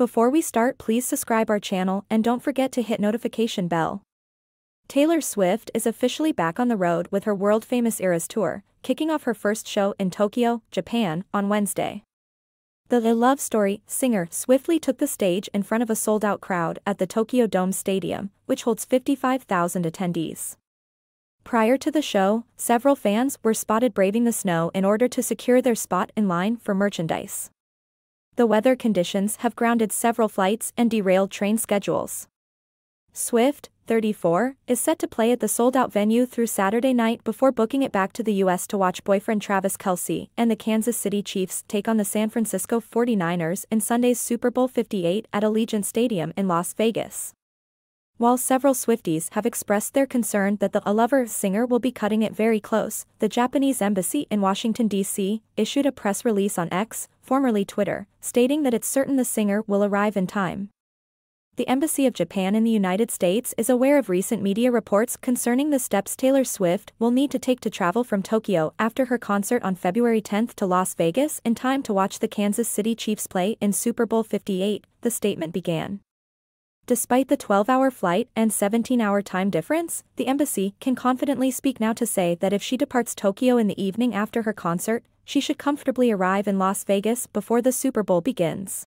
Before we start please subscribe our channel and don't forget to hit notification bell. Taylor Swift is officially back on the road with her world-famous Eras Tour, kicking off her first show in Tokyo, Japan, on Wednesday. The The Love Story singer swiftly took the stage in front of a sold-out crowd at the Tokyo Dome Stadium, which holds 55,000 attendees. Prior to the show, several fans were spotted braving the snow in order to secure their spot in line for merchandise. The weather conditions have grounded several flights and derailed train schedules. Swift, 34, is set to play at the sold-out venue through Saturday night before booking it back to the U.S. to watch boyfriend Travis Kelce and the Kansas City Chiefs take on the San Francisco 49ers in Sunday's Super Bowl 58 at Allegiant Stadium in Las Vegas. While several Swifties have expressed their concern that the A Lover singer will be cutting it very close, the Japanese embassy in Washington, D.C., issued a press release on X, formerly Twitter, stating that it's certain the singer will arrive in time. The Embassy of Japan in the United States is aware of recent media reports concerning the steps Taylor Swift will need to take to travel from Tokyo after her concert on February 10 to Las Vegas in time to watch the Kansas City Chiefs play in Super Bowl 58, the statement began. Despite the 12-hour flight and 17-hour time difference, the embassy can confidently speak now to say that if she departs Tokyo in the evening after her concert, she should comfortably arrive in Las Vegas before the Super Bowl begins.